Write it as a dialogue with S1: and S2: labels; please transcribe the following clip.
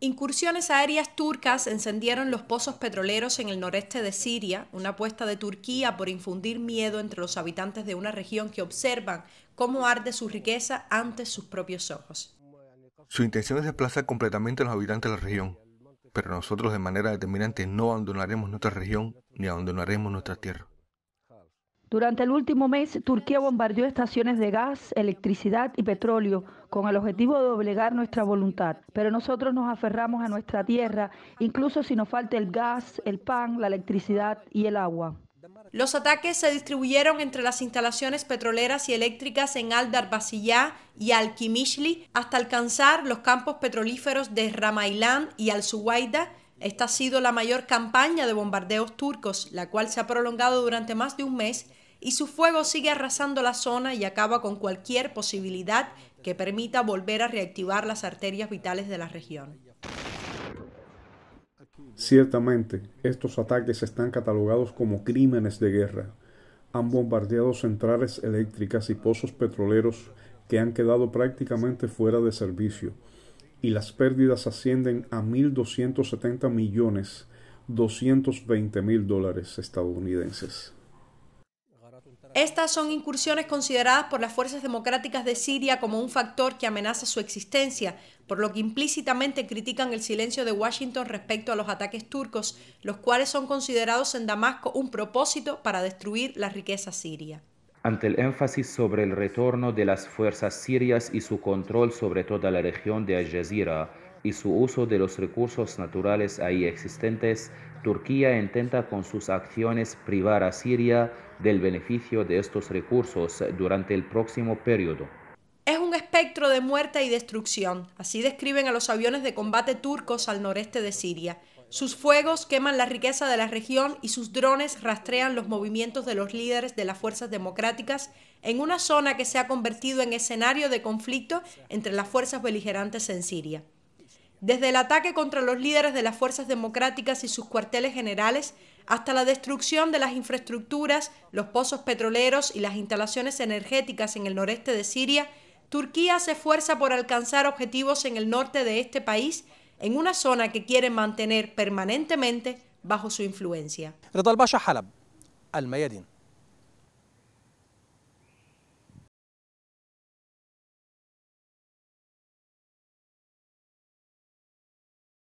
S1: Incursiones aéreas turcas encendieron los pozos petroleros en el noreste de Siria, una apuesta de Turquía por infundir miedo entre los habitantes de una región que observan cómo arde su riqueza ante sus propios ojos.
S2: Su intención es desplazar completamente a los habitantes de la región, pero nosotros de manera determinante no abandonaremos nuestra región ni abandonaremos nuestra tierra.
S3: Durante el último mes, Turquía bombardeó estaciones de gas, electricidad y petróleo con el objetivo de doblegar nuestra voluntad. Pero nosotros nos aferramos a nuestra tierra, incluso si nos falta el gas, el pan, la electricidad y el agua.
S1: Los ataques se distribuyeron entre las instalaciones petroleras y eléctricas en Al-Darbasiyah y Al-Kimishli hasta alcanzar los campos petrolíferos de Ramailan y Al-Suwaida. Esta ha sido la mayor campaña de bombardeos turcos, la cual se ha prolongado durante más de un mes y su fuego sigue arrasando la zona y acaba con cualquier posibilidad que permita volver a reactivar las arterias vitales de la región.
S4: Ciertamente, estos ataques están catalogados como crímenes de guerra. Han bombardeado centrales eléctricas y pozos petroleros que han quedado prácticamente fuera de servicio, y las pérdidas ascienden a 1.270 millones 220 mil dólares estadounidenses.
S1: Estas son incursiones consideradas por las fuerzas democráticas de Siria como un factor que amenaza su existencia, por lo que implícitamente critican el silencio de Washington respecto a los ataques turcos, los cuales son considerados en Damasco un propósito para destruir la riqueza siria.
S5: Ante el énfasis sobre el retorno de las fuerzas sirias y su control sobre toda la región de Al Jazeera y su uso de los recursos naturales ahí existentes, Turquía intenta con sus acciones privar a Siria del beneficio de estos recursos durante el próximo periodo.
S1: Es un espectro de muerte y destrucción, así describen a los aviones de combate turcos al noreste de Siria. Sus fuegos queman la riqueza de la región y sus drones rastrean los movimientos de los líderes de las fuerzas democráticas en una zona que se ha convertido en escenario de conflicto entre las fuerzas beligerantes en Siria. Desde el ataque contra los líderes de las fuerzas democráticas y sus cuarteles generales hasta la destrucción de las infraestructuras, los pozos petroleros y las instalaciones energéticas en el noreste de Siria, Turquía se esfuerza por alcanzar objetivos en el norte de este país, en una zona que quiere mantener permanentemente bajo su influencia.